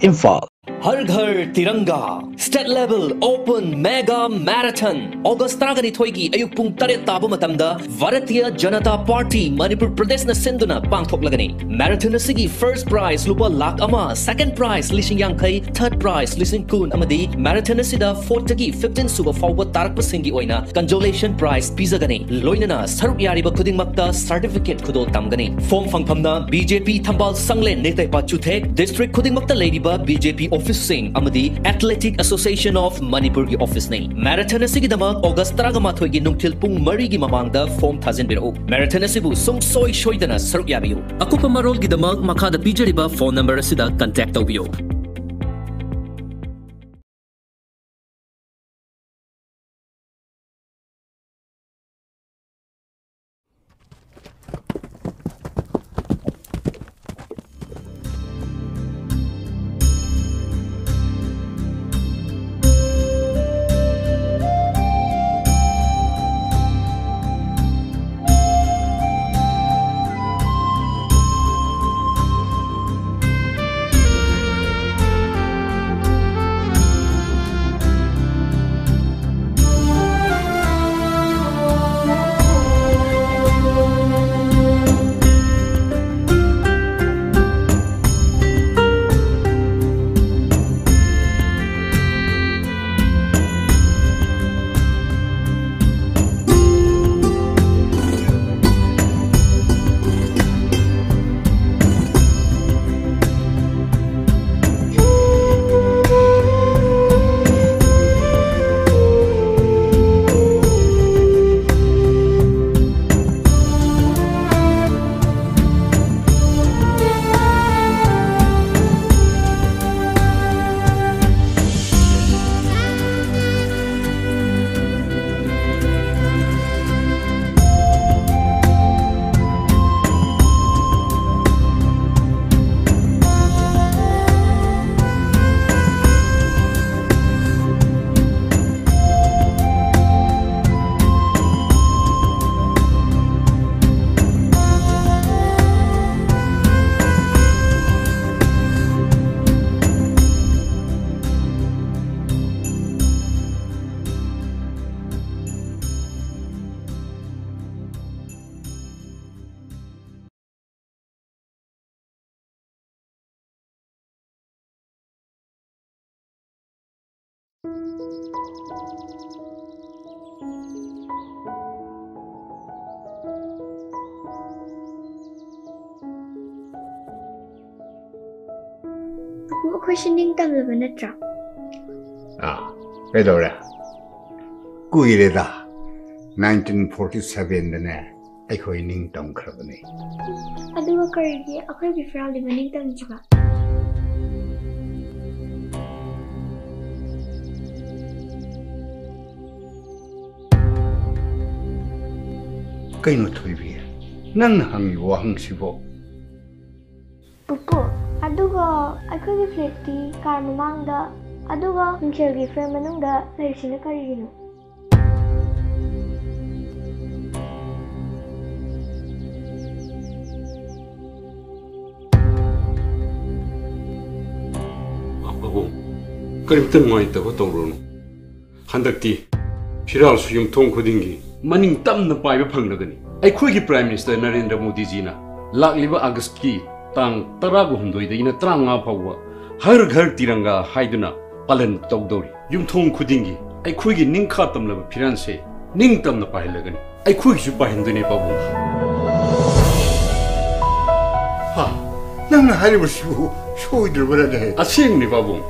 info. हर घर तिरंगा। State level open mega marathon अगस्त तरगनी थोगी अयुक पुंग तरे ताबो मतमदा भारतीय जनता पार्टी मणिपुर प्रदेश न सिंधुना पांगथोकलगनी मैराथन असिगी फ़र्स्ट प्राइज लुपा लाख अमा सेकंड प्राइज लिसिंग यांखै थर्ड प्राइज लिसिंग कुन अमदी मैराथन असिदा फोर्थ तगी 15 सुबा फाउबा तारक सिंगी ओइना कंजोलेशन प्राइज लोइनना सरुक यारिबा खुदिंग मक्ता सर्टिफिकेट खुदो फॉर्म बीजेपी थंबाल संगले नेते पाचुथे डिस्ट्रिक्ट खुदिंग मक्ता लेरिबा बीजेपी ऑफ़िस सिंह अमदी एथलेटिक एसोसिएशन ऑफ़ मणिपुर की ऑफ़िस ने मैराथन असिगिदमक ऑगस्ट तरगमाथोय की नुंगथिल पुंग मरी की ममांगदा फॉर्म थाजिनबिरउ मैराथन असिबु सुंग सोय सोयदना सरुक याबियु अकुप मरोल गिदमक मखादा पिजरिबा फ़ोन नंबर असिदा contact तौबियु 我可是领导们的账。啊，别走了，故意的。1947 dene ekhoi ning tong kharbane adu wa kar ye akhoi bi fra li ning tong jiba kaino thoi bi nang hang wo hang si bo ꯑꯩꯈꯣꯏꯒꯤ ꯐ꯭ꯂꯦꯠꯇꯤ ꯀꯥꯔ ꯃꯃꯥꯡꯗ ꯑꯗꯨꯒ ꯃꯤꯡꯁꯦꯜꯒꯤ ꯐ꯭ꯔꯦꯝ ꯃꯅꯨꯡꯗ ꯂꯩꯔꯤꯁꯤꯅ ꯀꯔꯤꯒꯤꯅꯣ 땅 떠라고 흔도이다 이는 땅 아파고 하르 걸띠랑가 하이드나 빨른 똑돌이 융통 쿠딩기 아이 쿠이기 닝카 땀나 피란세 닝 땀나 파일라가니 아이 쿠이기 슈빠 흔드니 바보. 하 나는 하리버 시고 쇼이들 보라네. 아 시행니 바보.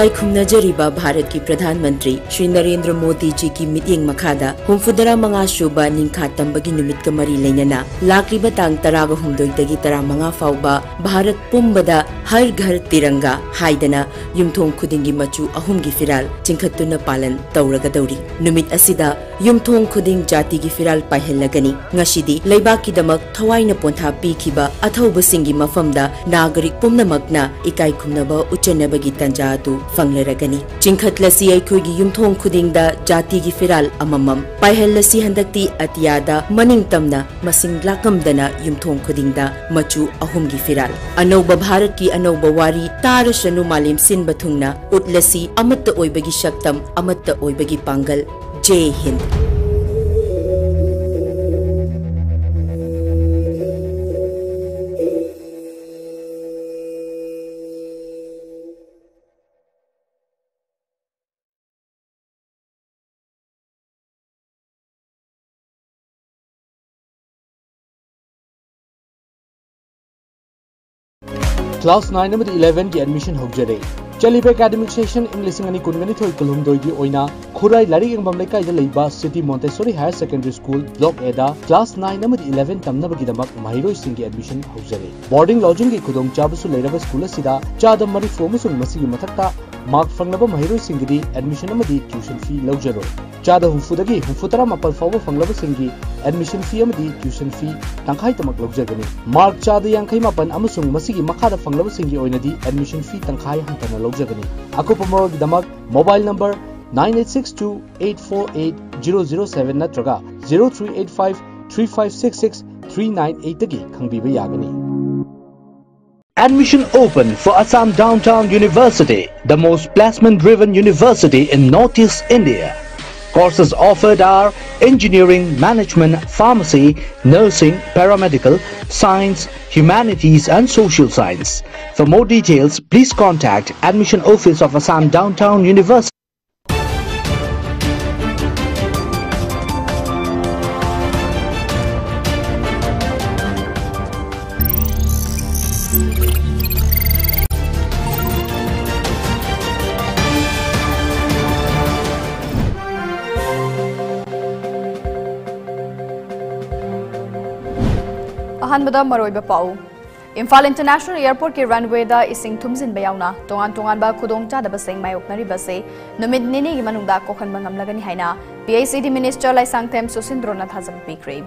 इकाई खुमनजरीबा भारत की प्रधानमंत्री श्री नरेंद्र मोदी जी की मिटिंग मखादा हुमफुदरा मंगा शुबा निंखा तंबगी नुमित का मरी लेना तांग तराग हुमदोइदगी तरा मंगा फाउबा भारत पुंबदा हर घर तिरंगा हाइदना युमथोंग खुदिंगी मचु अहुम की फिराल चिंखतुना पालन तौरगदौरी नुमित खुदिंग जाति की फिराल पाइहलगनी ngashidi leibaki damak thawaina pontha pikhiba athauba singi mafamda nagarik pumnamakna atu फंगलरगनी यूथों खुदिंग जाति की फिराल अमम पाहल हंदक्ति अतिया मनिंग तमना लाकमदना यूथों खुदिंग मचु अहम की फिराल अनौब भारत की अनौब वारी तार शनु मालिम सिंब थूना उतलसी अमत ओब की सक्तम अमत Pongal Jai Hind class nine eleven की एडमिशन होजरे चलीब एकेडमिक सेशन इं लिंग अनी कुनगनी थोई कुलहुमदोई ओइना। खुराई लारी इंगबम लेकाई लेबा city Montessori higher secondary school block एदा, क्लास नाइन इलेवन तमनबगीदमक महिरोई सिंह की एडमिशन होजरे बोर्डिंग लॉजिंग की खुदोंग स्कूल असिदा, चादम मरी मार्क फंगलब महिरोई सिंगदी एडमिशन ट्यूशन फ़ी लौजरो चाद हुफुदगी हुफुतरा मपल फाव फंगलब एडमिशन फ़ी अमदी ट्यूशन फ़ी तंखाई तमक लौजगनी मार्क चाद यांखई मपन मखादा फंगलब एडमिशन फ़ी तंखाई हंतना लौजगनी अकुप मोरगी दमक मोबाइल नंबर 9862848007 नत्रगा 0385356639 तगी खंगबीबा यागनी Admission open for Assam Downtown University, the most placement-driven university in Northeast India. Courses offered are engineering, management, pharmacy, nursing, paramedical, science, humanities and social science. For more details, please contact Admission Office of Assam Downtown University. ꯑꯍꯥꯟꯕꯗ ꯃꯔꯣꯏꯕ ꯄꯥꯎ Imphal international ꯑꯦꯌꯔꯄꯣꯔꯠꯀꯤ ꯔꯟꯋꯦꯗ ꯏꯁꯤꯡ ꯊꯨꯝꯖꯤꯟꯕ ꯌꯥꯎꯅ ꯇꯣꯉꯥꯟ ꯇꯣꯉꯥꯟꯕ ꯈꯨꯗꯣꯡꯆꯥꯗꯕꯁꯤꯡ ꯃꯥꯌꯣꯛꯅꯔꯤꯕꯁꯤ ꯅꯨꯃꯤꯠ ꯅꯤꯅꯤꯒꯤ ꯃꯅꯨꯡꯗ ꯀꯣꯛꯍꯟꯕ ꯉꯝꯂꯒꯅꯤ ꯍꯥꯏꯅ ꯄꯤ ꯑꯩꯆ ꯏ ꯗꯤ ꯃꯤꯅꯤꯁꯇꯔ ꯂꯩꯁꯥꯡꯊꯦꯝ ꯁꯨꯁꯤꯟꯗ꯭ꯔꯣꯅ ꯊꯥꯖꯕ ꯄꯤꯈ꯭ꯔꯦ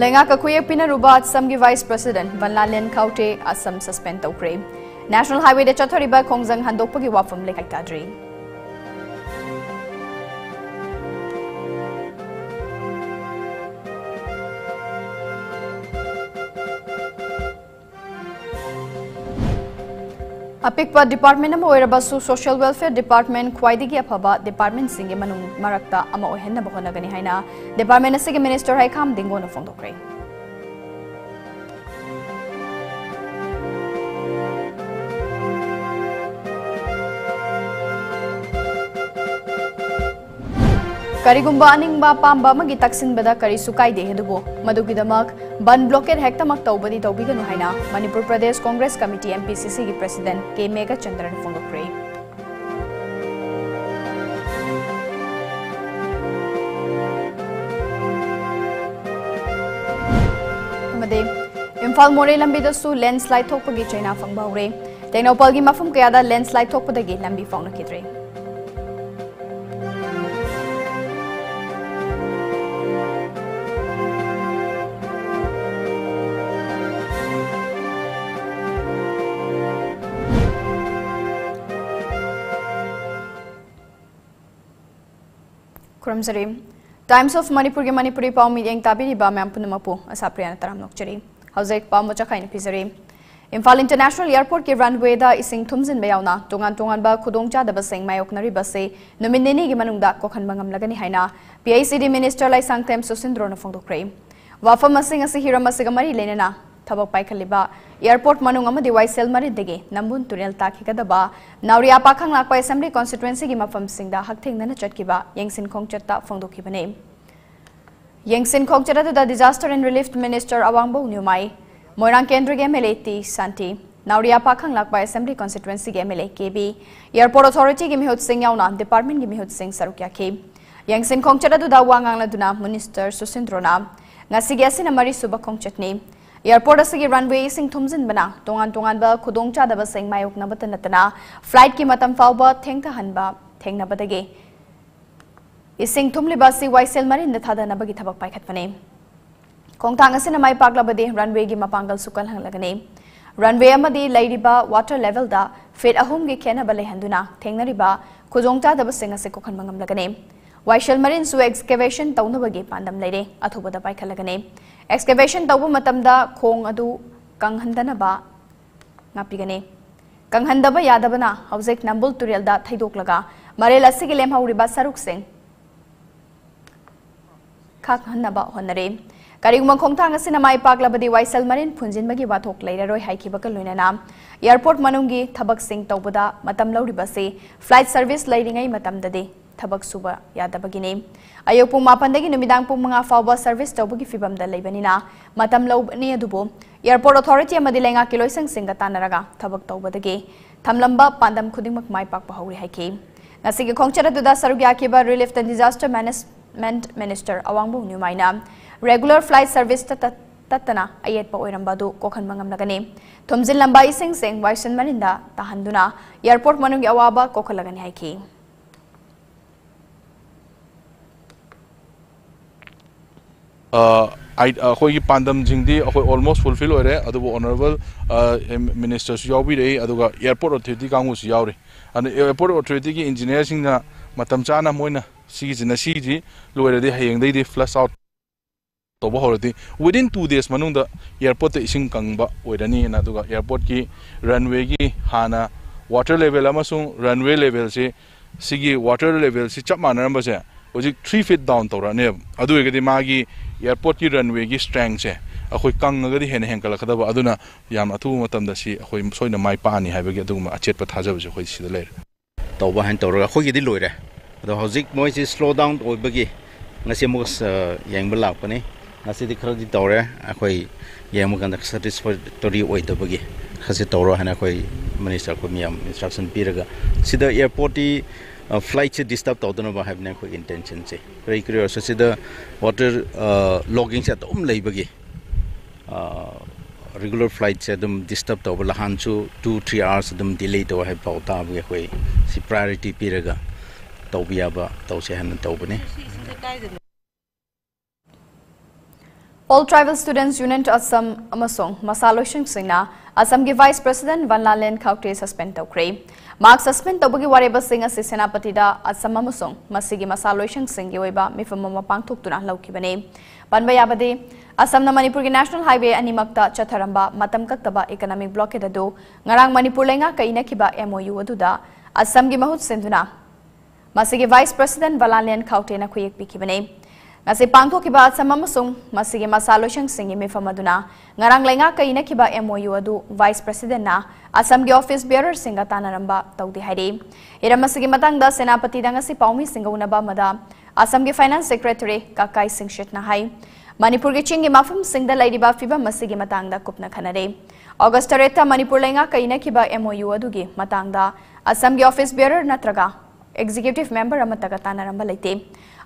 ꯂꯩꯉꯥꯛꯀ ꯈꯨꯌꯦꯛ ꯄꯤꯅꯔꯨꯕ ꯑꯁꯝꯒꯤ ꯚꯥꯏꯁ ꯄ꯭ꯔꯁꯤꯗꯦꯟꯠ ꯕꯟꯂꯥꯂꯦꯟ ꯈꯥꯎꯇꯦ ꯑꯁꯝ ꯁꯁꯄꯦꯟ ꯇꯧꯈ꯭ꯔꯦ ꯅꯦꯁꯅꯦꯜ ꯍꯥꯏꯋꯦꯗ ꯆꯠꯊꯔꯤꯕ ꯈꯣꯡꯖꯪ ꯍꯟꯗꯣꯛꯄꯒꯤ ꯋꯥꯐꯝ ꯂꯩꯀꯥꯏ ꯇꯥꯗ꯭ꯔꯤ अपिक्प डिपार्टमेंट सोशल वेलफेयर डिपार्टमेंट ख्वाइदिगी अफबा डिपार्टमेंट मरक्ता अमा ओहेन्नब होनगनी हाइना डिपार्टमेंट मिनिस्टर हाइखाम दिंगोन फोंदोक्रे करीगुम्बा अनिंगबा पांबा मगी तक्सिनबदा करी सुकाइदे हेदुबो मदुगिदमक बन ब्लॉकेट हेक्तमक तौबदी तौबिगनु हाइना मणिपुर प्रदेश कांग्रेस कमिटी एमपीसीसी की प्रेसिडेंट के मेगा चंद्रन फोंगोक्रे अमदे इम्फाल मोरे लंबीदसु लैंडस्लाइड थोकपगी चैना फंगबा हौरे टेक्नोपॉल की मफम कयादा लैंडस्लाइड थोकपदगी लंबी फाउनखिद्रे खुरमजरी टाइम्स ऑफ़ मणिपुर के मणिपुरी पाव मियेंग ताबिरिबा मैम पुनमपु असा प्रियाना तराम नोकचरी हौजेक पाव मचखाइन पिजरी इम्फाल इंटरनेशनल एयरपोर्ट के रनवे दा इसिंग थुमजिन बेयावना तोंगान तोंगान खुदोंग चादब सिंग मायोकनरी बसे नुमिन निनी के मनुंगदा कोखन बंगम लगनी हाइना पीआईसीडी मिनिस्टर लाइसांगतेम सुसिंद्रो न फोंदोक्रे वाफम थबक पाइल्ब एयरपोर्ट मनुमद वाई सेल मरदे नम्बू तुरल ताकब नौरिया पाखा लाप असेंब्ली कॉन्स्टिटेंसी की मफम हथेदन चटकी यंगसी फोदने यंगसी खोचट दिजास्टर एंड रिलीफ मिनीस्टर अवांब न्यूमाय मोरा केंद्र के एम एल ए ती शांति नौरिया पाखा लाप असेंब्ली कॉन्स्टिटेंसी की एम एल ए के बी एयरपोर्ट अथोरीटी की मिहुत सिंह डिपार्टमेंट की मिहुत सिंह सरुक याखी यंगसी खोचट वांगना मिनीस्टर सुसिंद्रोना मरी सूब खोचटनी एयरपोर्ट की रनवे थोजिबना तोान तोब खुद मायोक फ़्लाइट की मत फाउबे इं थूम थाब पाखने कौता मा पाबदे रनवे की मपांगल सुकल हंगलगने रनवे वाटर लेवल फिट अहम की खेब लेनाब खुदाद वाइसल मरीन सू एक्सकेवेशन तौब की पादम लेर अथब पाखलगने एक्सकेवेशन तब खों कंगने कंगदनाजे नंबुल तुरल थैदा मरल अगौरी सरुक खाखे करीगम खोथांग माई पाला वाइसल मरें फूजन की वाथो लेरना एयरपोर्ट मनुगी तब लौरी flight service लेरीदे hawjek nambul turelda thaidoklaga marel asigi lemhauriba saruk sing khak hannaba honare kariguma khongthang asina mai paklabadi waisal marin phunjin bagi wathok leiraroi haikiba ka loinana airport manungi thabak sing tawbada matam lauriba se flight service leiringai matamdade ꯊꯕꯛ ꯁꯨꯕ ꯌꯥꯗꯕꯒꯤꯅꯤ ꯑꯌꯨꯛ ꯄꯨꯡ ꯃꯥꯄꯟꯗꯒꯤ ꯅꯨꯃꯤꯗꯥꯡ ꯄꯨꯡ ꯃꯉꯥ ꯐꯥꯎꯕ service ꯇꯧꯕꯒꯤ ꯐꯤꯕꯝꯗ ꯂꯩꯕꯅꯤꯅ ꯃꯇꯝ ꯂꯧꯕꯅꯤ ꯑꯗꯨꯕꯨ ꯑꯦꯌꯔꯄꯣꯔꯠ ꯑꯣꯊꯣꯔꯤꯇꯤ ꯑꯃꯗꯤ ꯂꯩꯉꯥꯛꯀꯤ ꯂꯣꯏꯁꯪꯁꯤꯡꯒ ꯇꯥꯟꯅꯔꯒ ꯊꯕꯛ ꯇꯧꯕꯗꯒꯤ ꯊꯝꯂꯝꯕ ꯄꯥꯟꯗꯝ ꯈꯨꯗꯤꯡꯃꯛ ꯃꯥꯏ ꯄꯥꯛꯄ ꯍꯧꯔꯤ ꯍꯥꯏꯈꯤ ꯉꯁꯤꯒꯤ ꯈꯣꯡꯆꯠ ꯑꯗꯨꯗ ꯁꯔꯨꯛ ꯌꯥꯈꯤꯕ relief N disaster management minister ꯑꯋꯥꯡꯕ ꯅ꯭ꯌꯨꯃꯥꯏꯅ ꯔꯦꯒꯨꯂꯔ ꯐ꯭ꯂꯥꯏꯠ ꯁꯔꯚꯤꯁꯇ ꯇꯠꯇꯅ ꯑꯌꯦꯠꯄ ꯑꯣꯏꯔꯝꯕ ꯑꯗꯨ ꯀꯣꯛꯍꯟꯕ ꯉꯝꯂꯒꯅꯤ ꯊꯨꯝꯖꯤꯜꯂꯝꯕ ꯏꯁꯤꯡꯁꯤꯡ ꯋꯥꯏꯁꯟ ꯃꯅꯤꯟꯗ ꯇꯥꯍꯟꯗꯨꯅ ꯑꯦꯌꯔꯄꯣꯔꯠ ꯃꯅꯨꯡꯒꯤ ꯑꯋꯥꯕ ꯀꯣꯛꯍꯜꯂꯒꯅꯤ ꯍꯥꯏꯈꯤ ꯑꯩꯈꯣꯏꯒꯤ ꯄꯥꯟꯗꯝꯁꯤꯡꯗꯤ ꯑꯩꯈꯣꯏ ꯑꯣꯜꯃꯣꯁ ꯐꯨꯜꯐꯤꯜ ꯑꯣꯏꯔꯦ ꯑꯗꯨꯕꯨ ꯑꯣꯅꯔꯦꯕꯜ ꯃꯤꯅꯤꯁꯇꯔꯁꯨ ꯌꯥꯎꯕꯤꯔꯛꯏ ꯑꯗꯨꯒ ꯑꯦꯌꯔꯄꯣꯔꯠ ꯑꯣꯊꯣꯔꯤꯇꯤ ꯀꯥꯡꯕꯨꯁꯨ ꯌꯥꯎꯔꯤ ꯑꯗꯨꯅ ꯑꯦꯌꯔꯄꯣꯔꯠ ꯑꯣꯊꯣꯔꯤꯇꯤꯒꯤ ꯏꯟꯖꯤꯅꯤꯌꯔꯁꯤꯡꯅ ꯃꯇꯝ ꯆꯥꯅ ꯃꯣꯏꯅ ꯁꯤꯒꯤꯁꯤꯅ ꯁꯤꯁꯤ ꯂꯣꯏꯔꯗꯤ ꯍꯌꯦꯡꯗꯩꯗꯤ ꯐ꯭ꯂꯁ ꯑꯥꯎꯠ ꯇꯧꯕ ꯍꯧꯔꯗꯤ ꯋꯤꯗꯤꯟ ꯇꯨ ꯗꯦꯖ ꯃꯅꯨꯡꯗ ꯑꯦꯌꯔꯄꯣꯔꯠꯇ ꯏꯁꯤꯡ ꯀꯪꯕ ꯑꯣꯏꯔꯅꯤꯅ ꯑꯗꯨꯒ ꯑꯦꯌꯔꯄꯣꯔꯠꯀꯤ ꯔꯟꯋꯦꯒꯤ ꯍꯥꯟꯅ ꯋꯥꯇꯔ ꯂꯦꯚꯦꯜ ꯑꯃꯁꯨꯡ ꯔꯟꯋꯦ ꯂꯦꯚꯦꯜꯁꯤ ꯁꯤꯒꯤ ꯋꯥꯇꯔ ꯂꯦꯚꯦꯜꯁꯤ ꯆꯞ ꯃꯥꯟꯅꯔꯝꯕꯁꯦ ꯍꯧꯖꯤꯛ ꯊ꯭ꯔꯤ ꯐꯤꯠ ꯗꯥꯎꯟ ꯇꯧꯔꯛꯑꯅꯦꯕ ꯑꯗꯨ ꯑꯣꯏꯔꯒꯗꯤ ꯃꯥꯒꯤ एयरपोर्ट की रनवे की स्ट्रेंथ से अखोई कंगगदी हेन हेंकलखदब अदुना याम अथु मतम सी अखोई सोइना माइ पानी अदुगुम अचेत थाजब अखोई लेर तौबा हेन तौर अखोई लोरे अदो हजिक मोइ सि slow down akhoi yang mo kan satisfactory oi da bagi khasi tawro hana akhoi minister ko miyam instruction piraga sida airport flight से डिस्टर्ब तौदन है इंटेंशन से। कई क्रोस वाटर लॉगिंग से अम लगे रेगुलर फ़्लाइट से डिस्टर्ब तब लहां टू थ्री आवर्स दिले तो है पाता है प्रायोरीटी पीरग तब तौसे तौबने all tribal students union Assam मसा लोशन असम के वाइस प्रेसिडेंट वनला लेन खाउटे सस्पेंड तौर ꯃꯥꯔꯛ ꯁꯁꯄꯦꯟ ꯇꯧꯕꯒꯤ ꯋꯥꯔꯦꯞꯁꯤꯡ ꯑꯁꯤ ꯁꯦꯅꯥꯄꯇꯤꯗ ꯑꯁꯝ ꯑꯃꯁꯨꯡ ꯃꯁꯤꯒꯤ ꯃꯁꯥ ꯂꯣꯏꯁꯪꯁꯤꯡꯒꯤ ꯑꯣꯏꯕ ꯃꯤꯐꯝ ꯑꯃ ꯄꯥꯡꯊꯣꯛꯇꯨꯅ ꯂꯧꯈꯤꯕꯅꯤ ꯄꯟꯕ ꯌꯥꯕꯗꯤ ꯑꯁꯝꯅ ꯃꯅꯤꯄꯨꯔꯒꯤ ꯅꯦꯁꯅꯦꯜ ꯍꯥꯏꯋꯦ ꯑꯅꯤꯃꯛꯇ ꯆꯠꯊꯔꯝꯕ ꯃꯇꯝ ꯀꯛꯇꯕ ꯏꯀꯣꯅꯣꯃꯤꯛ ꯕ꯭ꯂꯣꯀꯦꯠ ꯑꯗꯨ ꯉꯔꯥꯡ ꯃꯅꯤꯄꯨꯔ ꯂꯩꯉꯥꯛꯀ ꯏꯅꯈꯤꯕ ꯑꯦꯝꯑꯣꯌꯨ ꯑꯗꯨꯗ ꯑꯁꯝꯒꯤ ꯃꯍꯨꯠ ꯁꯤꯟꯗꯨꯅ ꯃꯁꯤꯒꯤ vice president ꯕꯂꯥꯂꯦꯟ ꯈꯥꯎꯇꯦꯅ ꯈꯨꯌꯦꯛ ꯄꯤꯈꯤꯕꯅꯤ na asam gi office bearer singa tanaramba tawdi hairi ira masigi matang da senapati da ngasi paumi singa unaba mada asam gi finance secretary kakai singh shetna hai manipur gi chingi mafam singh da lairiba fiba masigi matang da kupna khanare august tareta manipur lenga kaina kiba MOU adu gi matang da asam gi office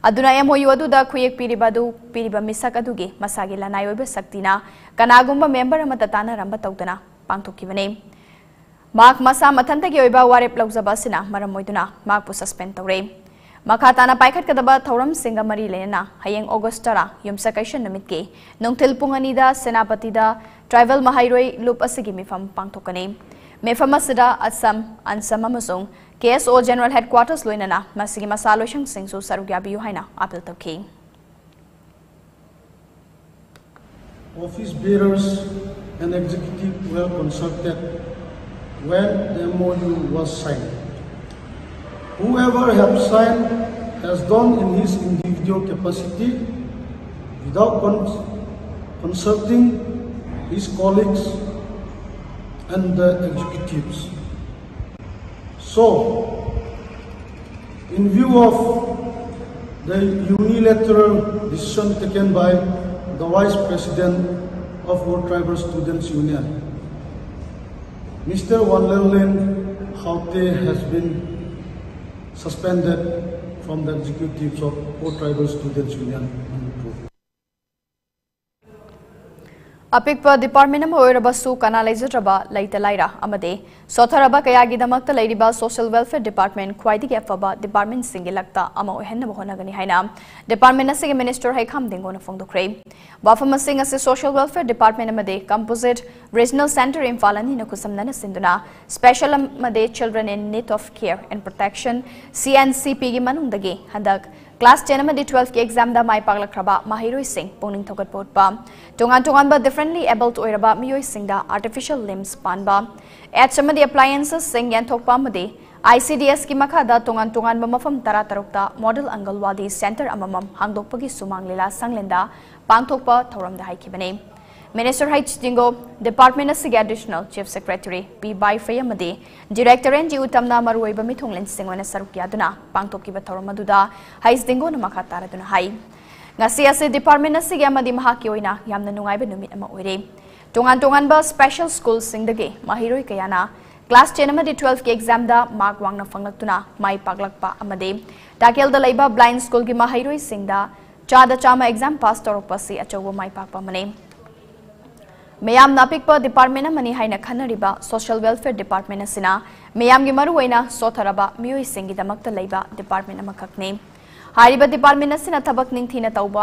leite aduna MOU aduda khuyek piribadu piriba misak adugi masagi lanai oiba saktina kanagumba member amata tana ramba tawdana pangthokibane mak masa mathanta gi oiba warep laujaba sina maram moiduna mak pu suspend tawre makha tana paikhat kadaba thauram singa mari lena hayeng august tara yumsa kaishan namit ke nongthil KSO General Headquarters loinana masigi masalo shang sing su sarugya biyu haina apil tawki Office bearers and executive were consulted when the MOU was signed. Whoever has signed has done in his individual capacity without cons consulting his colleagues and the executives. So, in view of the unilateral decision taken by the Vice President of World Tribal Students Union. Mr. Wanlelin Haute has been suspended from the executives of World Tribal Students Union. अपेक् department सू कनाइजरबाइतरा सौथरब कयादम social welfare department खाई अफब department लगता होनी है department minister हेखाम दिंगों फोंदे वाफम से social welfare department composite regional centre इम्फा अनी Kumey special children in need of care and protection C N C P की क्लास टेन में ट्वेल्व की एग्ज़ाम माई पागलखरबा माहिरोइसिंग पुनिंग थोगत पोटपा तोंगान तोंगान बा डिफरेंटली एबल्ड ओइरबा मियोइसिंग आर्टिफिशियल लिम्स पाब एच अमदी यानथोप आई सी डी एस की मखाद तोान तोंगान बा मफम तरह तरुक मॉडल अंगलवादी सेंटर अममम की सुमांग लीला संगलेंद थौरमदा हाइखिबने Minister Hai Chitingo, Department of Assig Additional Chief Secretary P. Bai Fayamadi, Director N. G. Utamna Maruiba Singh Wana Sarukyaduna, Pangtoki Bataramaduda, H. Dingo Namakaraduna Hai. ngasi ase department asige amadi mahaki oina yamna Nungay numit ama oire Tungan Tungan ba special school singdage mahiroi kayana class 10 amadi 12 Ki exam da mark Wang Na wangna fanglaktuna mai paglakpa amade takel da laiba blind school Ki mahiroi singda Da, Chada chama exam pass Toro Pasi achawa mai pakpa mane ma'am अपीप department खानब social welfare department ma'am की मरुना सोथरब मईसीदमक department department थबक निथी तब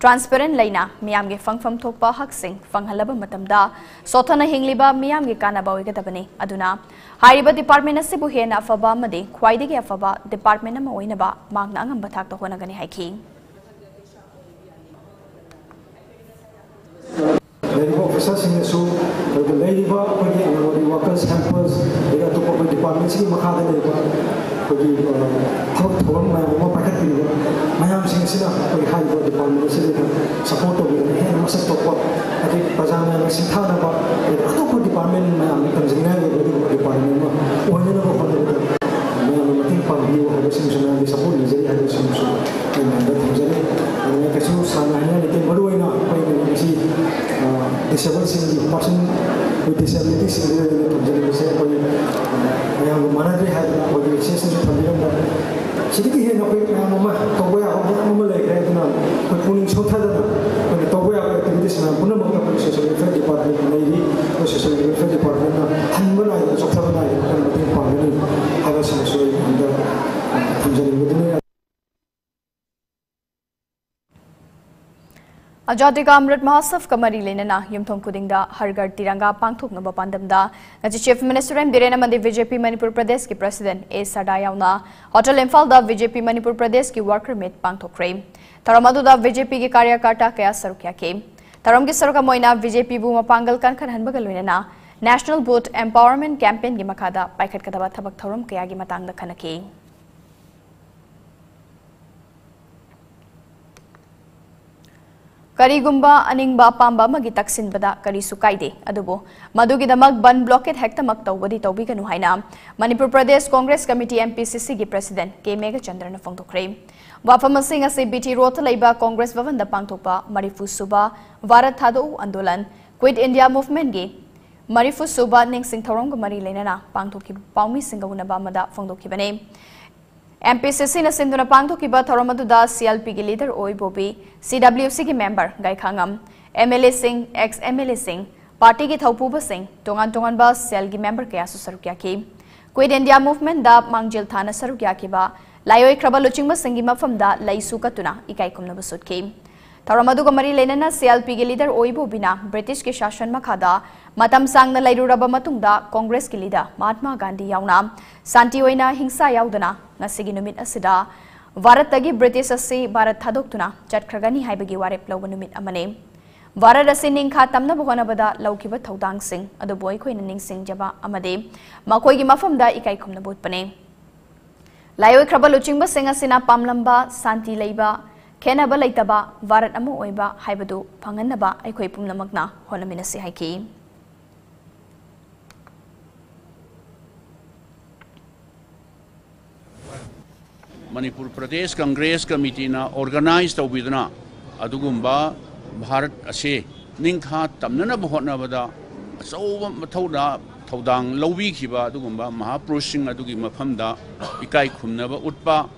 transparent लेना ma'am के फंगफम थोप हक फंगलब सोथन हिंगली ma'am के कानबने department से हेन अफब खाई अफब डिपार्टमेंट मांगना अगम थाक होनगने ladybug besar sini su kalau ladybug pergi orang di workers hampers dia tu pergi department sih makan dia pergi kau kalau tuan mayam mau pakai pun dia mayam sini sini dah pergi hari department sih dia support tu dia ni masa tu pergi ada pasal mayam masih tak ada pergi atau pergi department mayam terjemah dia pergi pergi department mah orang ni pergi pergi mayam mesti pergi harus sini sih support ni jadi harus sih sini. Mayam terjemah ni kalau kesusahan ni dia ini disabilities and person with disabilities in the organization for you. Yang mana dia had organization itu terbilang dan sedikit hanya kau yang rumah आज़ादी का अमृत महोत्सव कमरी लेनेूम खुद हरगढ़ तिरंगा पाथोन पादमदी chief minister M Biren BJP Manipur Pradesh की president ए सडायाउना hotel इम्फा बीजेपी मणिपुर प्रदेश की वर्कर मीट पाथोरे तरम बीजेपी की कार्यकर्ता क्या सरुखे तरम की सरुक बीजेपी मपांगल कनखन हनब नेशनल बूथ एम्पावरमेंट कैंपेन की मखाद पाखटगदब थम क्या खनखी करीगुम्बा अनिंगबा पांबा मगी तक्सिनबदा करीसु कायदे अदुबो मदुगिदमक बन ब्लॉकेट हेक्तमक तौबदी तौबिगनु हाइना मणिपुर प्रदेश कांग्रेस कमिटी एमपीसीसी की प्रेसिडेंट के मेगा चंद्रन फोंदोखरे वाफम बीटी रोड कांग्रेस भवन द पांगथोपा मरिफु सुबा भारत थादो आंदोलन क्विट इंडिया मूवमेंट गे मरिफु सुबा निंगसिंग थौरंग मरी लेना पाउमी सिंह उनबा मदा एमपीसीसी सिंधुना पांगथोकिबा थौरम सीएलपी की लीडर ओई बोबी सीडब्ल्यूसी की मेंबर गायखांगम एमएलए सिंह एक्स एमएलए सिंह पार्टी की थौपुब सिंह तोंगान तोंगान बा सेल की मेंबर कया सरुक याकी क्विट इंडिया मफम अदुगा मरी लेनना सीएलपी की लीडर ओई बोबिना ब्रिटिश के शासन मखादा मतम मतुंगदा कांग्रेस की लीडर महात्मा गांधी शांति हिंसा याउदना ngasi numit asida. भारत तगी ब्रिटिश असी भारत थादोक्तुना चटख्रगनी हाइबगी वारेप लौब नुमित अमने भारत असी निंखा तमनब होनबदा लौकिब थौदांग सिंह अदु बोय खोइन निंग सिंह जबा अमदे मकोइगी मफमदा इकाई खुमना बोतपने लायोय ख्रब लुचिंग सिंह असिना पामलंबा शांति लेबा खेनब लेतबा भारत अमो ओइबा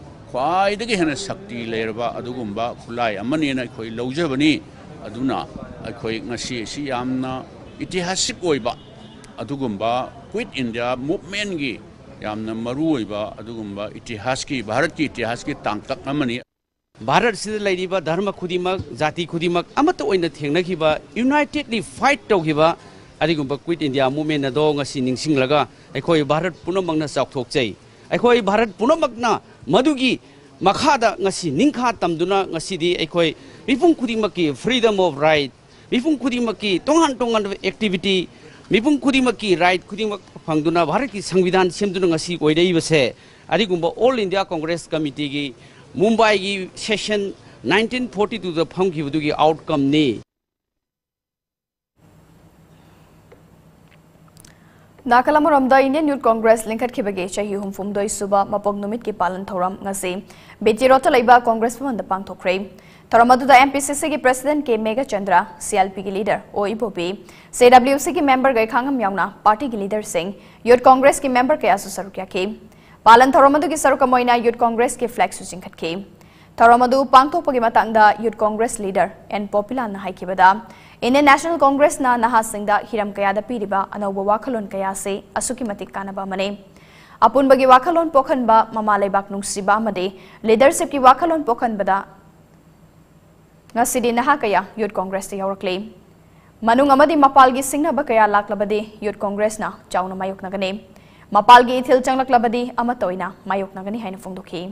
ख्वाइदगी हेन शक्ति लेरबा अदुगुम्बा खुलाई लौजबनी अदुगुम्बा क्विट इंडिया मूवमेंट की अदुगुम्बा इतिहास की भारत की इतिहास की अमनी भारत से धर्म खुदिमक जाति खुदिमक अमत ओइना फाइट तौखिबा अरिगुम्बा क्विट इंडिया मूवमेंट अदो भारत पुनमकना चाउथोकचै अखोई भारत पुनमकना मदुगी मखादा निंखा तमदुना ngasi di अखोई मिपुम खुदिमकी फ्रीडम ऑफ़ राइट मिपुम खुदिमकी तोंगान तोंगान एक्टिविटी मिपुम खुदिमकी राइट खुदिमक फंगदुना भारत की संविधान सेमदुना ngasi ओइदैबसे अरिगुम्बा ऑल इंडिया कांग्रेस कमिटी की मुंबई की सेशन 1942 दा फंगखिबदुगी आउटकम ने नाकलमरमदा इंडियन यूथ कांग्रेस लिंखटखिबगे चाही हुमफुमदोई सुबा मपोक नुमित की पालन थौरम ngasi. बेटिरोता लेबा कांग्रेस भवन दा पांगथोखरे थौरम अदुदा एमपीसीसी की president K mega Chandra CLP की लीडर ओ इबोबी सीडब्ल्यूसी की मेंबर गई खांगम यावना पार्टी की लीडर सिंह यूथ कांग्रेस की मेंबर कया सरुक याखी पालन थौरम अदुगी सरुक यूथ कांग्रेस की फ्लैग सु चिंखटखी थौरम अदु पांगथोपगी मतंगदा यूथ कांग्रेस लीडर एन हाइकिबदा इंडियन नेशनल कांग्रेस नहासी हिम क्या पीब अनौब वखलों क्या से कानबे अपुब की वखलों पोखन ममा लेबादे लीडरशिप की वखलों पोखनबी नहा कया यूथ कांग्रेस से मनुमद मपाल की सिंब क्या लाबदे यूथ कांग्रेस चौना मायोनगने मपाल की इथिल चलबदी अमत मायोनगनी फोदी